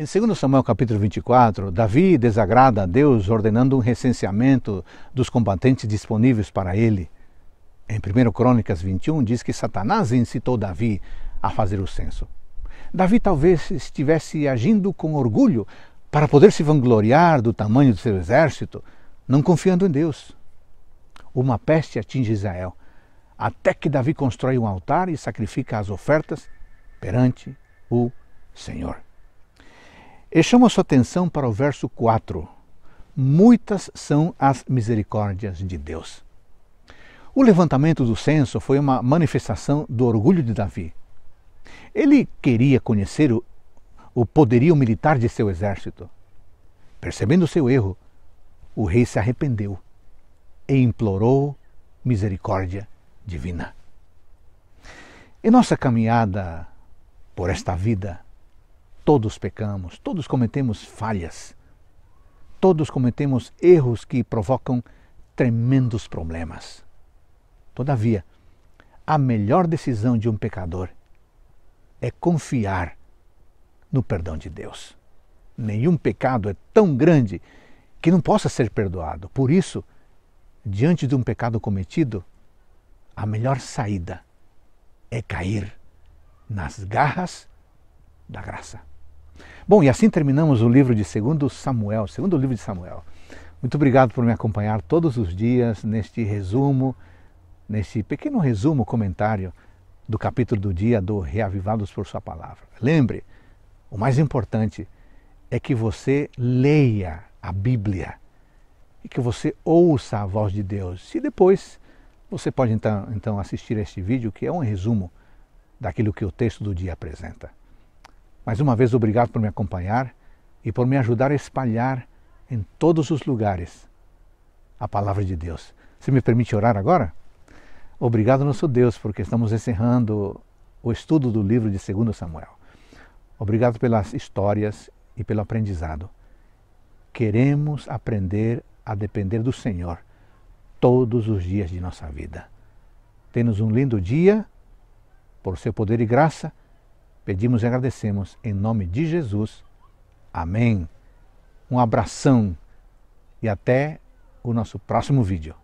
Em 2 Samuel capítulo 24, Davi desagrada a Deus ordenando um recenseamento dos combatentes disponíveis para ele. Em 1 Crônicas 21 diz que Satanás incitou Davi a fazer o censo. Davi talvez estivesse agindo com orgulho para poder se vangloriar do tamanho do seu exército, não confiando em Deus. Uma peste atinge Israel, até que Davi constrói um altar e sacrifica as ofertas perante o Senhor. E chamo a sua atenção para o verso 4. Muitas são as misericórdias de Deus. O levantamento do censo foi uma manifestação do orgulho de Davi. Ele queria conhecer o, o poderio militar de seu exército. Percebendo seu erro, o rei se arrependeu e implorou misericórdia divina. Em nossa caminhada por esta vida, Todos pecamos, todos cometemos falhas, todos cometemos erros que provocam tremendos problemas. Todavia, a melhor decisão de um pecador é confiar no perdão de Deus. Nenhum pecado é tão grande que não possa ser perdoado. Por isso, diante de um pecado cometido, a melhor saída é cair nas garras da graça. Bom, e assim terminamos o livro de 2 Samuel, segundo livro de Samuel. Muito obrigado por me acompanhar todos os dias neste resumo, neste pequeno resumo, comentário do capítulo do dia do Reavivados por Sua Palavra. Lembre, o mais importante é que você leia a Bíblia e que você ouça a voz de Deus. E depois você pode então, então assistir este vídeo, que é um resumo daquilo que o texto do dia apresenta. Mais uma vez, obrigado por me acompanhar e por me ajudar a espalhar em todos os lugares a palavra de Deus. Você me permite orar agora? Obrigado, nosso Deus, porque estamos encerrando o estudo do livro de 2 Samuel. Obrigado pelas histórias e pelo aprendizado. Queremos aprender a depender do Senhor todos os dias de nossa vida. Temos um lindo dia, por seu poder e graça Pedimos e agradecemos em nome de Jesus. Amém. Um abração e até o nosso próximo vídeo.